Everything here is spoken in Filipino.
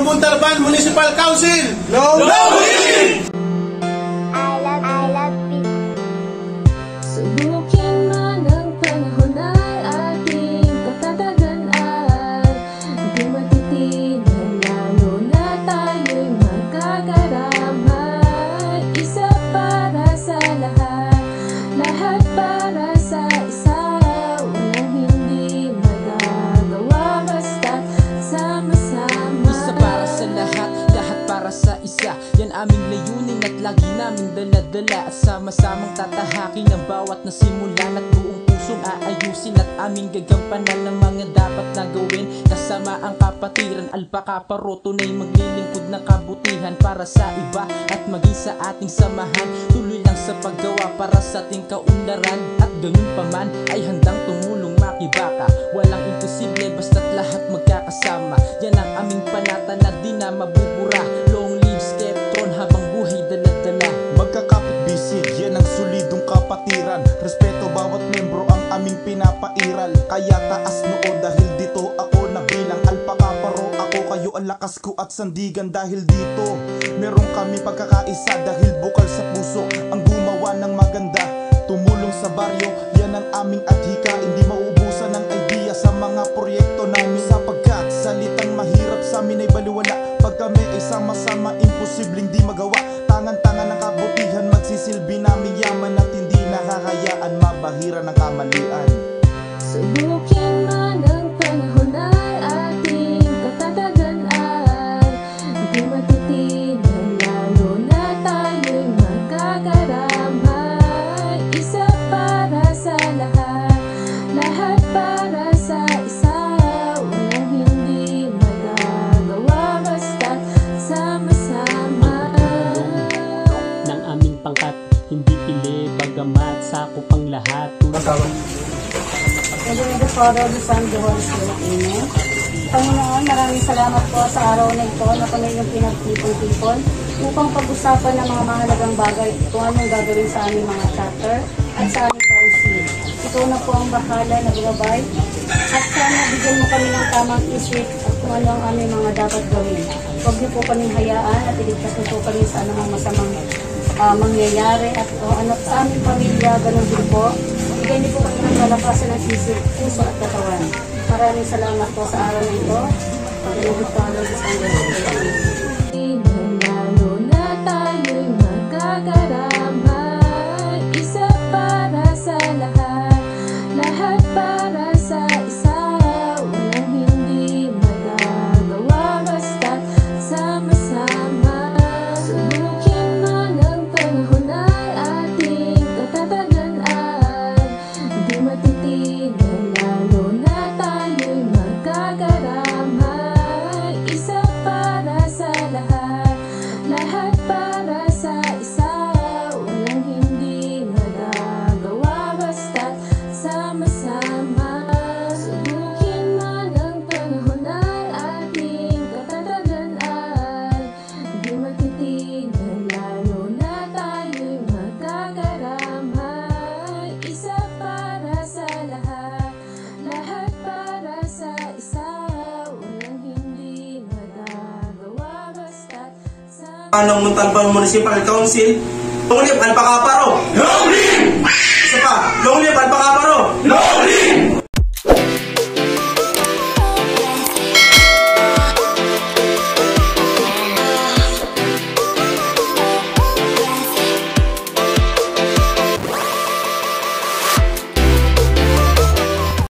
from Muntalban Municipal Council. No, no, no. Dala-dala At sama-samang tatahakin ang bawat nasimulan At buong pusong aayusin at aming gagampanan Ng mga dapat na gawin. Kasama ang kapatiran, alpaka paro Tunay maglilingkod ng kabutihan para sa iba At maging sa ating samahan. Tuloy lang sa paggawa para sa ating kaunlaran At ganun pa man ay handang tumulong makibaka. Walang imposible basta't lahat magkakasama. Yan ang aming panata na di na mabubura. Long Kaya taas noo dahil dito ako na bilang alpakaparo Ako kayo ang lakas ko at sandigan dahil dito. Meron kami pagkakaisa dahil bukal sa puso Ang gumawa ng maganda. Tumulong sa baryo, yan ang aming adhika. Hindi mauubusan ng idea sa mga proyekto namin. Sapagkat salitang mahirap sa amin ay baliwala. Pag kami ay sama-sama, imposibleng di magawa. Tangan-tangan ng kabutihan, magsisilbi namin yaman At hindi nakakayaan mabahira ng kamalian Subukin man ang panahon ay ating katatagan ay Di matitinan lalo na tayo'y magkakaramay Isa para sa lahat, lahat para sa isa. Walang hindi magagawa basta sama-sama. Ng aming pangkat Hindi pili bagamat sakop ang lahat Father, the Son, the Holy Spirit. Amen. Panginoon, maraming salamat po sa araw na ito na kami yung pinagtipon-tipon upang pag-usapan ng mga mahalagang bagay kung anong gagawin sa aming mga chapter at sa aming council. Ikaw na po ang bahala na gumabay at sana bigyan mo kami ng tamang isip at kung ano ang aming mga dapat gawin. Huwag niyo po kaming hayaan at iligtas niyo po kami sa anumang masamang ah, mangyayari at o ano sa aming pamilya, ganun din po. Bigyan niyo po kami ng kalakasan ng isip, puso at katawan. Maraming salamat po sa araw na ito. Pagkalugot ko ang Lord ano ng Muntalban Municipal Council, Long Live Alpacaparo! Oh. Long Live! Isa pa, Long Live Alpacaparo!